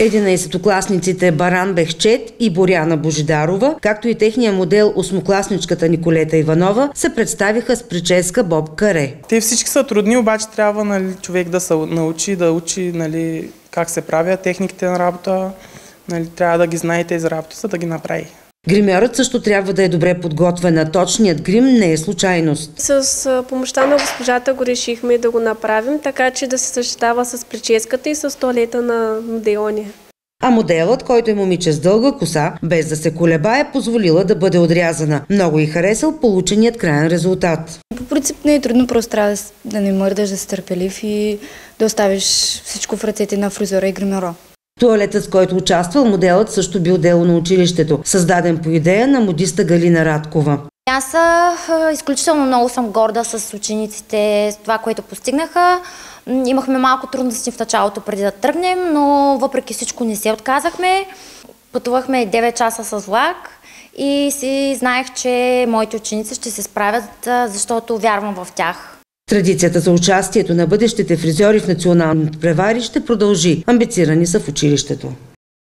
11-класниците Баран Бехчет и Боряна Божидарова, както и техния модел осмокласничката Николета Иванова, се представиха с прическа Боб Каре. Те всички са трудни, обаче трябва нали, човек да се научи, да учи нали, как се правят техниките на работа. Нали, трябва да ги знае тези работи, за да ги направи. Гримьорът също трябва да е добре подготвен, точният грим не е случайност. С помощта на госпожата го решихме да го направим, така че да се съчетава с прическата и с туалета на Деония. А моделът, който е момиче с дълга коса, без да се колебае, позволила да бъде отрязана. Много и харесал полученият крайен резултат. По принцип не е трудно, просто трябва да не мърдаш, да си търпелив и да оставиш всичко в ръцете на фризора и гримера. Туалетът, с който участвал моделът, също бил дело на училището, създаден по идея на модиста Галина Радкова. Аз изключително много съм горда с учениците, с това, което постигнаха. Имахме малко трудности в началото преди да тръгнем, но въпреки всичко не се отказахме. Пътувахме 9 часа с влак и си знаех, че моите ученици ще се справят, защото вярвам в тях. Традицията за участието на бъдещите фризьори в националните превари ще продължи. Амбицирани са в училището.